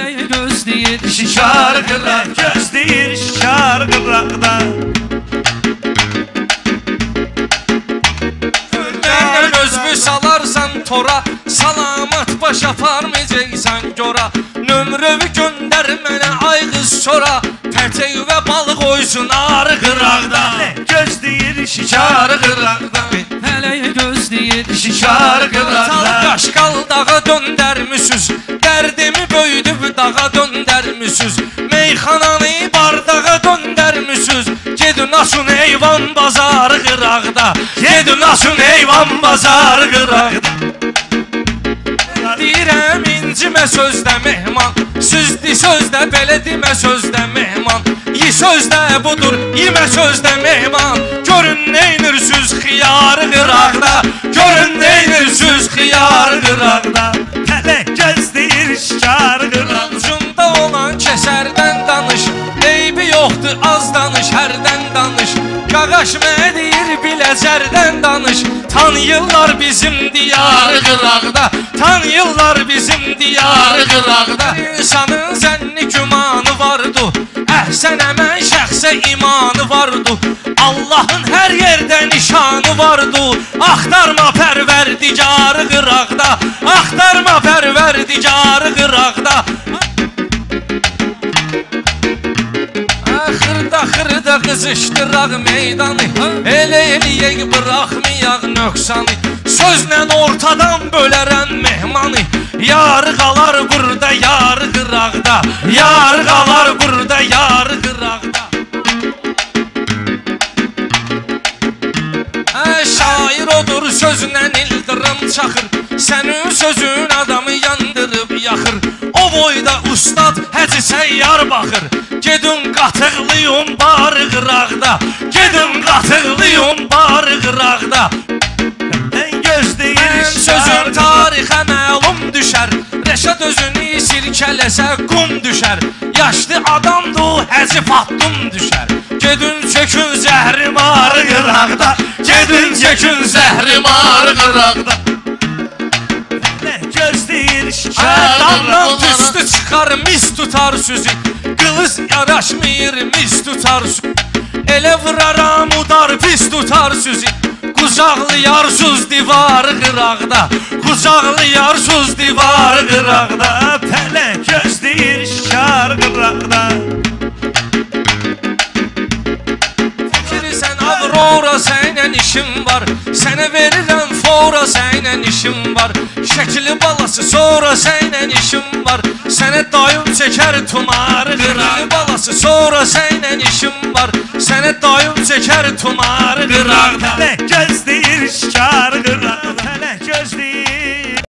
Fələyi gözləyir Şikar qıraq gözləyir şikar qıraqda Məndən özümü salarsan tora Salamat baş aparmayacaqsan gora Nömrövü göndər mənə ay qız sonra Pərçək və balıq oysun arı qıraqda Gözləyir şikar qıraqda Fələyi gözləyir Şikar Çal qıraqda qaşqal dağa döndərmisiniz Dərdimi böyüdüb dağa döndərmisiniz Meyxananı bardağa döndərmisiniz Gedin açın eyvan bazarı qıraqda Gedin açın eyvan bazarı qıraqda Deyirəm incimə sözdə mehman. Süzdü sözdə belə demə sözdə mehman. Yi sözdə budur, yemə sözdə mehman. Görün neynürsüz xiyarı qıraqda Görün neynürsüz xiyarı qıraqda mənə deyir biləcərdən danış. Tanıyırlar bizim diyarı qıraqda Tanıyırlar bizim diyarı qıraqda İnsanın zənni gümanı vardı. Əhsən əmən şəxsə imanı vardı. Allahın hər yerdə nişanı vardı. Axtarma pərverdigarı qıraqda Axtarma pərverdigarı qıraqda Xırda qızışdıraq meydanı Elə eləyək bıraxmayaq nöqsanı. Sözlə ortadan bölərən mehmanı. Yarı qalar burada yarı qıraqda. Yarı qalar burada yarı qıraqda. Hə, şair odur sözlə ildırım çaxır. Sənin sözün ustad həci səyyar baxır Gedin qatıqlıyım barı qıraqda. Gedin qatıqlıyım barı qıraqda. Ən gözləyir sözün tarixə məlum düşər. Rəşad özünü sirkələsə qum düşər. Yaşlı adamdı həzi fattum düşər. Gedin çökün zəhrim arı qıraqda. Gedin çökün zəhrim arı qıraqda çıxar mis tutar süzü Qılız yaraşmır mis tutar süzü Elə vuraram udar pis tutar süzü Qucaqlayarsız divarı qıraqda Qucaqlayarsız divarı qıraqda Hələ gözləyir şikar qıraqda Fikirsən Avrora sənlə işim var Sənə verirəm fora sənlə işim var. Şəkili balası sonra sənlə işim var. Sənə dayım çəkər tumarı qıraqda balası sonra sənlə işim var. Sənə dayım çəkər tumarı qıraqda Hələ gözləyir